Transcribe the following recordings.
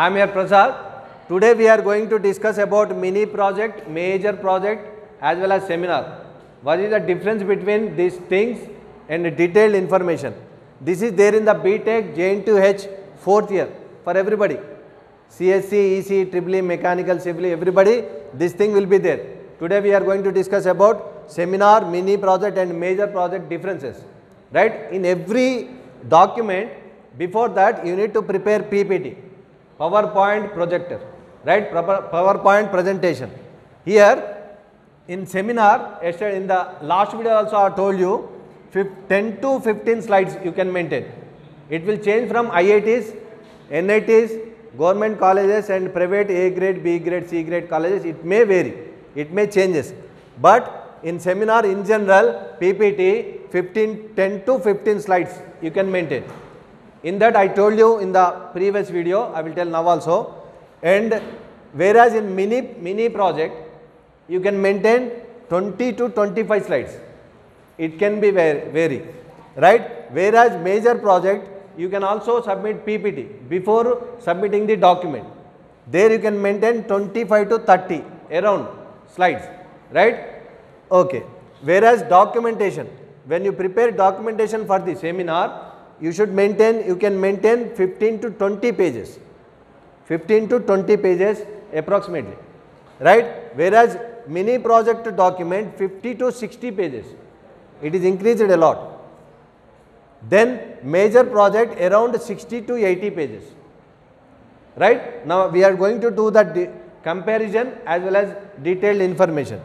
I am here Prasad. Today we are going to discuss about mini project, major project as well as seminar. What is the difference between these things and detailed information? This is there in the BTech JNTUH fourth year for everybody. CSC, EC, Triple Mechanical, Civil, everybody this thing will be there. Today we are going to discuss about seminar, mini project and major project differences. Right? In every document before that you need to prepare PPT, PowerPoint projector, right? PowerPoint presentation. Here in seminar, yesterday in the last video also I told you 10 to 15 slides you can maintain. It will change from IITs, NITs, government colleges and private A grade, B grade, C grade colleges. It may vary, it may changes. But in seminar in general, PPT 15, 10 to 15 slides you can maintain. In that I told you in the previous video, I will tell now also. And whereas in mini, mini project, you can maintain 20 to 25 slides. It can be var- vary, right? Whereas major project, you can also submit PPT before submitting the document. There you can maintain 25 to 30 around slides, right? Okay. Whereas documentation, when you prepare documentation for the seminar, you should maintain, you can maintain 15 to 20 pages. 15 to 20 pages approximately, right? Whereas mini project document 50 to 60 pages, it is increased a lot. Then major project around 60 to 80 pages, right? Now we are going to do the comparison as well as detailed information.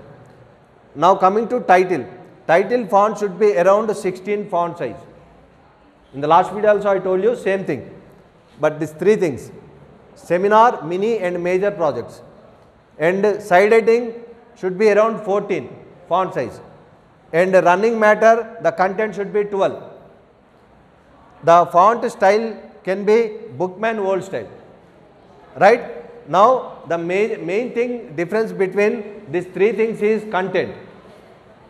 Now coming to title, title font should be around 16 font size. In the last video also I told you same thing, but these three things, seminar, mini and major projects. And side heading should be around 14 font size. And running matter, the content should be 12. The font style can be Bookman old style. Right? Now the main, main thing difference between these three things is content.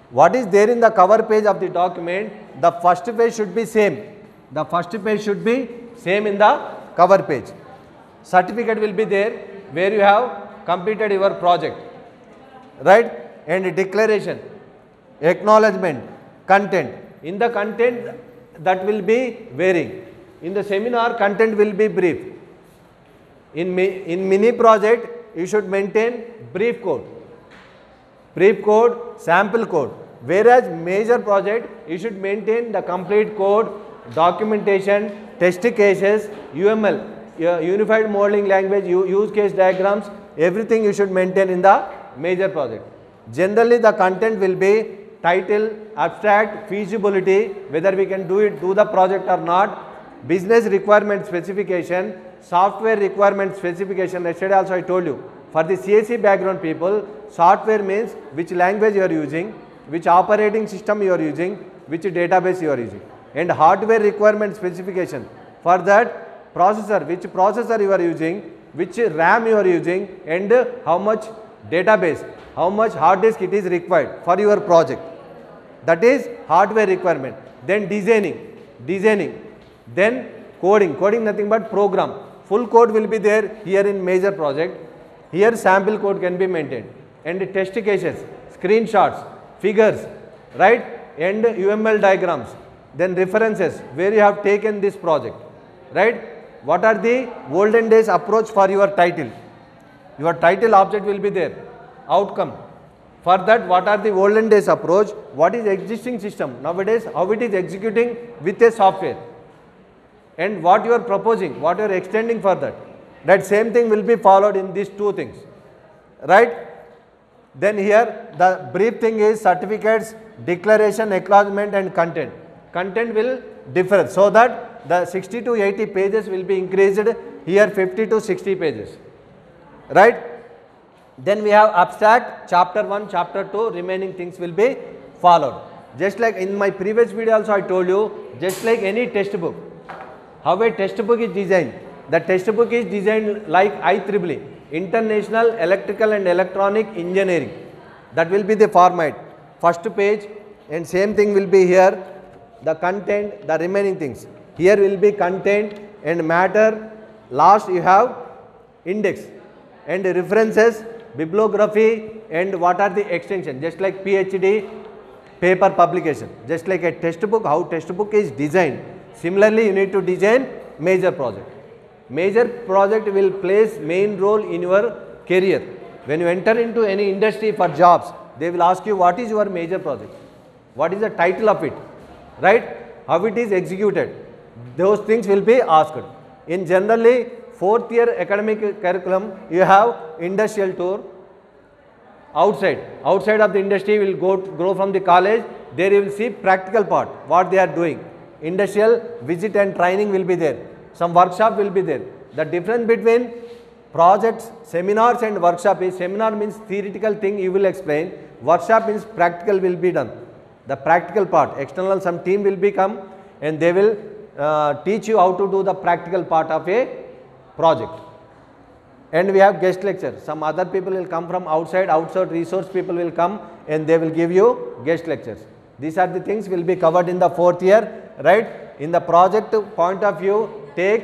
What is there in the cover page of the document, the first page should be same. The first page should be same in the cover page. Certificate will be there where you have completed your project. Right? And declaration, acknowledgement, content. In the content that will be varying. In the seminar content will be brief. In, in mini project you should maintain brief code brief code, sample code. Whereas major project, you should maintain the complete code, documentation, test cases, UML, uh, Unified Modeling Language, use case diagrams, everything you should maintain in the major project. Generally, the content will be title, abstract, feasibility, whether we can do it, do the project or not, business requirement specification, software requirement specification. Yesterday also I told you, for the CSC background people, software means which language you are using, which operating system you are using, which database you are using. And hardware requirement specification. For that, processor, which processor you are using, which RAM you are using, and how much database, how much hard disk it is required for your project. That is hardware requirement. Then designing, designing. Then coding, coding nothing but program. Full code will be there here in major project. Here sample code can be maintained. And test cases, screenshots, figures, right? And UML diagrams. Then references where you have taken this project, right? What are the olden days approach for your title? Your title object will be there. Outcome. For that, what are the olden days approach? What is existing system? Nowadays, how it is executing with a software? And what you are proposing, what you are extending for that? That same thing will be followed in these two things. Right? Then here, the brief thing is certificates, declaration, acknowledgement and content. Content will differ so that the 60 to 80 pages will be increased, here 50 to 60 pages. Right? Then we have abstract, chapter 1, chapter 2, remaining things will be followed. Just like in my previous video also I told you, just like any textbook, how a textbook is designed. The textbook is designed like IEEE, International Electrical and Electronic Engineering. That will be the format. First page and same thing will be here. The content, the remaining things. Here will be content and matter. Last you have index and references, bibliography and what are the extension just like PhD paper publication just like a textbook how textbook is designed. Similarly you need to design major project. Major project will plays main role in your career. When you enter into any industry for jobs they will ask you what is your major project, what is the title of it, right, how it is executed. Those things will be asked. In generally fourth year academic curriculum you have industrial tour, outside outside of the industry will go grow from the college there you will see practical part what they are doing industrial visit and training will be there some workshop will be there the difference between projects seminars and workshop is seminar means theoretical thing you will explain workshop means practical will be done the practical part. External some team will be come and they will uh, teach you how to do the practical part of a project. And we have guest lecture. Some other people will come from outside outside resource people will come and they will give you guest lectures. These are the things will be covered in the fourth year right? In the project point of view take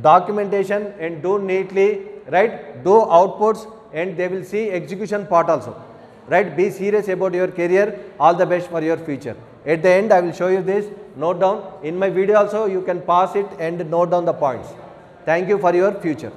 documentation and do neatly right? Do outputs and they will see execution part also right? Be serious about your career. All the best for your future. At the end i will show you this. Note down. In my video also you can pass it and note down the points. Thank you for your future